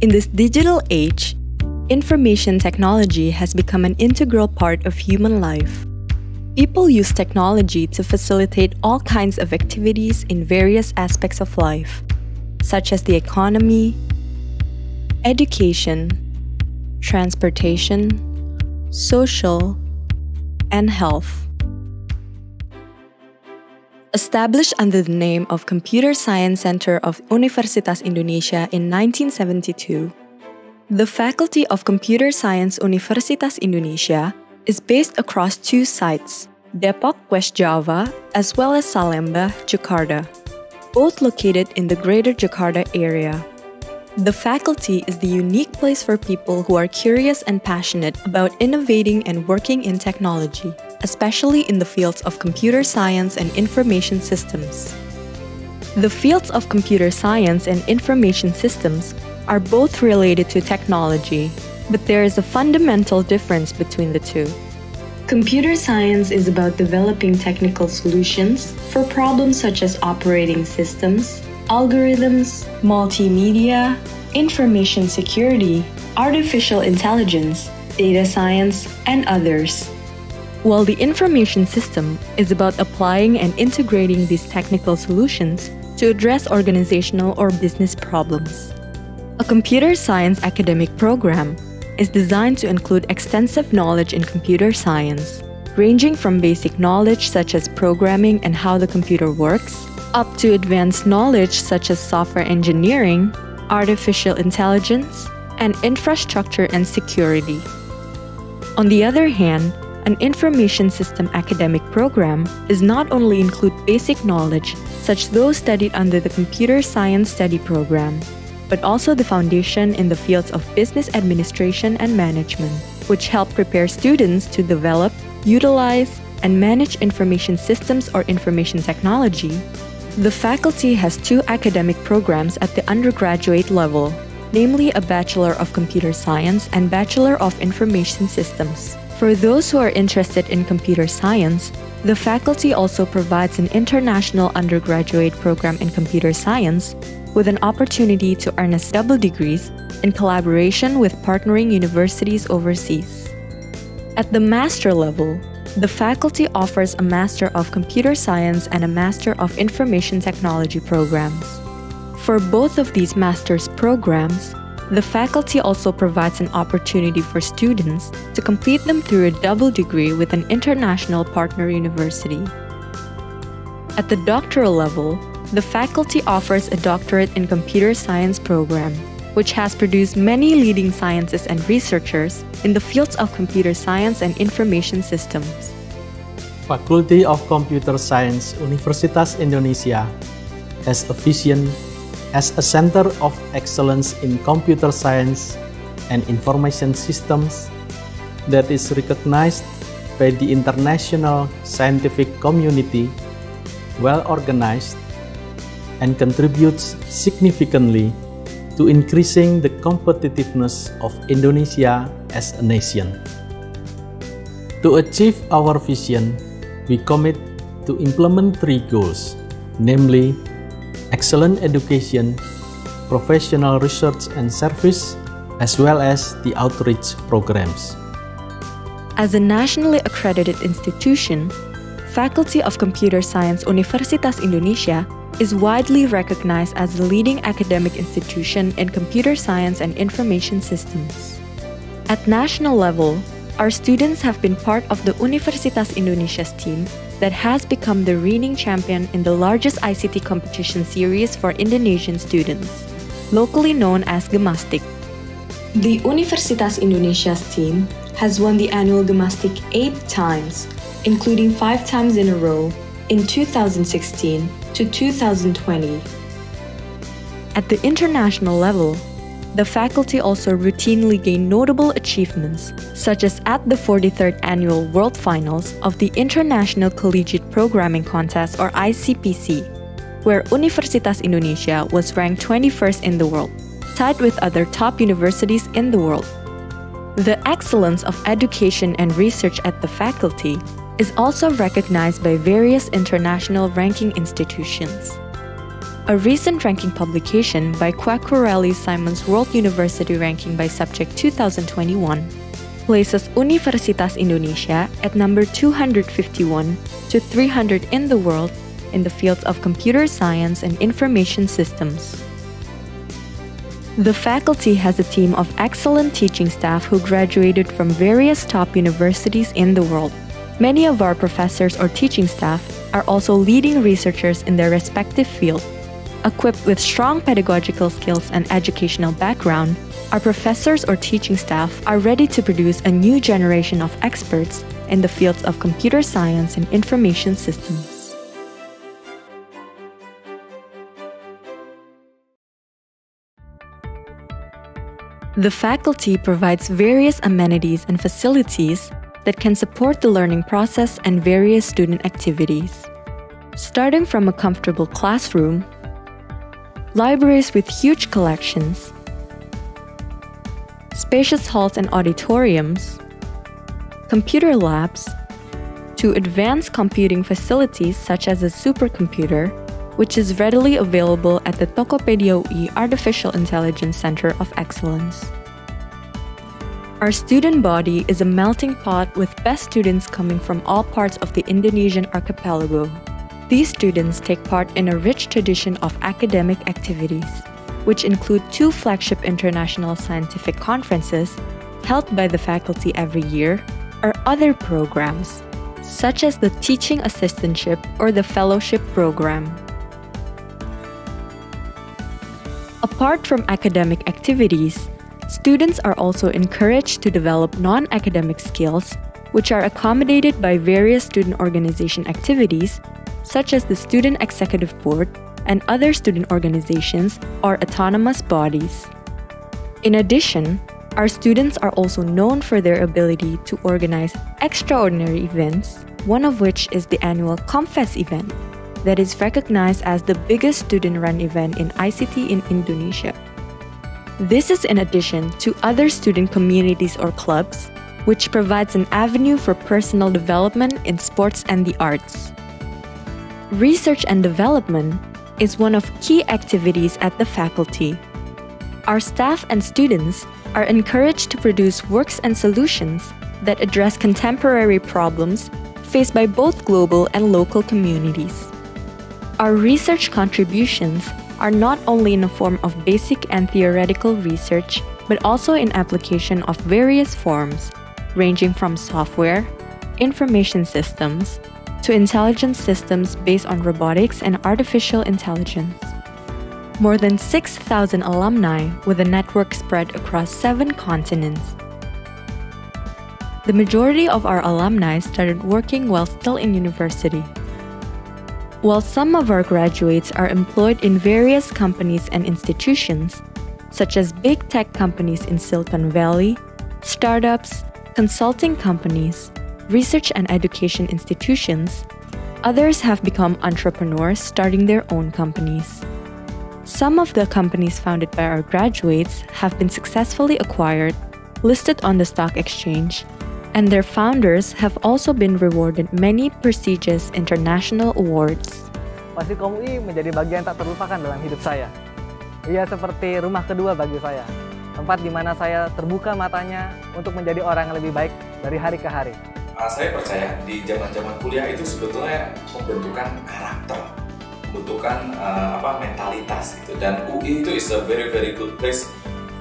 In this digital age, information technology has become an integral part of human life. People use technology to facilitate all kinds of activities in various aspects of life, such as the economy, education, transportation, social, and health. Established under the name of Computer Science Center of Universitas Indonesia in 1972, the Faculty of Computer Science Universitas Indonesia is based across two sites, Depok, West Java, as well as Salemba, Jakarta, both located in the Greater Jakarta area. The faculty is the unique place for people who are curious and passionate about innovating and working in technology especially in the fields of computer science and information systems. The fields of computer science and information systems are both related to technology, but there is a fundamental difference between the two. Computer science is about developing technical solutions for problems such as operating systems, algorithms, multimedia, information security, artificial intelligence, data science, and others while the information system is about applying and integrating these technical solutions to address organizational or business problems. A computer science academic program is designed to include extensive knowledge in computer science, ranging from basic knowledge such as programming and how the computer works, up to advanced knowledge such as software engineering, artificial intelligence, and infrastructure and security. On the other hand, an information system academic program does not only include basic knowledge, such those studied under the Computer Science Study Program, but also the foundation in the fields of business administration and management, which help prepare students to develop, utilize, and manage information systems or information technology. The faculty has two academic programs at the undergraduate level, namely a Bachelor of Computer Science and Bachelor of Information Systems. For those who are interested in computer science, the faculty also provides an international undergraduate program in computer science with an opportunity to earn a double degrees in collaboration with partnering universities overseas. At the master level, the faculty offers a Master of Computer Science and a Master of Information Technology programs. For both of these master's programs, the faculty also provides an opportunity for students to complete them through a double degree with an international partner university. At the doctoral level, the faculty offers a doctorate in computer science program, which has produced many leading scientists and researchers in the fields of computer science and information systems. Faculty of Computer Science Universitas Indonesia has a vision as a center of excellence in computer science and information systems that is recognized by the international scientific community, well organized, and contributes significantly to increasing the competitiveness of Indonesia as a nation. To achieve our vision, we commit to implement three goals, namely excellent education, professional research and service, as well as the outreach programs. As a nationally accredited institution, Faculty of Computer Science Universitas Indonesia is widely recognized as the leading academic institution in computer science and information systems. At national level, our students have been part of the Universitas Indonesia's team that has become the reigning champion in the largest ICT competition series for Indonesian students, locally known as Gemastik. The Universitas Indonesia's team has won the annual Gemastik eight times, including five times in a row in 2016 to 2020. At the international level, the faculty also routinely gain notable achievements, such as at the 43rd Annual World Finals of the International Collegiate Programming Contest or ICPC, where Universitas Indonesia was ranked 21st in the world, tied with other top universities in the world. The excellence of education and research at the faculty is also recognized by various international ranking institutions. A recent ranking publication by Quacquarelli Symonds World University Ranking by Subject 2021 places Universitas Indonesia at number 251 to 300 in the world in the fields of computer science and information systems. The faculty has a team of excellent teaching staff who graduated from various top universities in the world. Many of our professors or teaching staff are also leading researchers in their respective field. Equipped with strong pedagogical skills and educational background, our professors or teaching staff are ready to produce a new generation of experts in the fields of computer science and information systems. The faculty provides various amenities and facilities that can support the learning process and various student activities. Starting from a comfortable classroom, libraries with huge collections, spacious halls and auditoriums, computer labs, to advanced computing facilities such as a supercomputer, which is readily available at the Tokopedia UI Artificial Intelligence Center of Excellence. Our student body is a melting pot with best students coming from all parts of the Indonesian archipelago. These students take part in a rich tradition of academic activities, which include two flagship international scientific conferences held by the faculty every year or other programs, such as the Teaching Assistantship or the Fellowship Program. Apart from academic activities, students are also encouraged to develop non academic skills, which are accommodated by various student organization activities, such as the Student Executive Board and other student organizations or autonomous bodies. In addition, our students are also known for their ability to organize extraordinary events, one of which is the annual COMPFEST event, that is recognized as the biggest student run event in ICT in Indonesia. This is in addition to other student communities or clubs, which provides an avenue for personal development in sports and the arts. Research and development is one of key activities at the faculty. Our staff and students are encouraged to produce works and solutions that address contemporary problems faced by both global and local communities. Our research contributions are not only in the form of basic and theoretical research, but also in application of various forms, ranging from software, information systems, to intelligence systems based on robotics and artificial intelligence more than 6,000 alumni with a network spread across seven continents. The majority of our alumni started working while still in university. While some of our graduates are employed in various companies and institutions, such as big tech companies in Silicon Valley, startups, consulting companies, research and education institutions, others have become entrepreneurs starting their own companies. Some of the companies founded by our graduates have been successfully acquired, listed on the stock exchange, and their founders have also been rewarded many prestigious international awards. Fasilkom UI menjadi bagian tak terlupakan dalam hidup saya. Ia seperti rumah kedua bagi saya, tempat di mana saya terbuka matanya untuk menjadi orang yang lebih baik dari hari ke hari. Uh, saya percaya di zaman-zaman kuliah itu sebetulnya pembentukan karakter membutuhkan uh, apa mentalitas gitu dan UI itu is a very very good place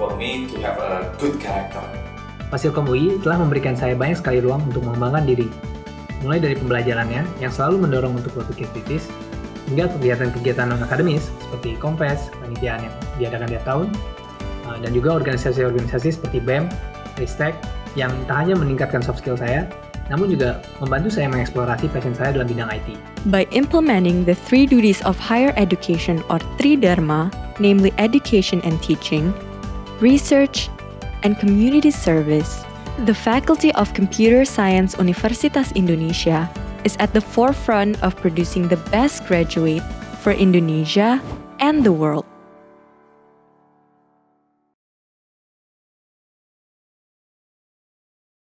for me to have a good character. Fasilkom UI telah memberikan saya banyak sekali ruang untuk mengembangkan diri, mulai dari pembelajarannya yang selalu mendorong untuk berpikir kritis, hingga kegiatan-kegiatan non-akademis seperti Kompes, panitiaan yang diadakan tiap tahun, uh, dan juga organisasi-organisasi seperti BEM, Ristek, yang tak hanya meningkatkan soft skill saya, namun juga membantu saya mengeksplorasi passion saya dalam bidang IT. By implementing the three duties of higher education or Tridharma, namely education and teaching, research, and community service, the Faculty of Computer Science Universitas Indonesia is at the forefront of producing the best graduate for Indonesia and the world.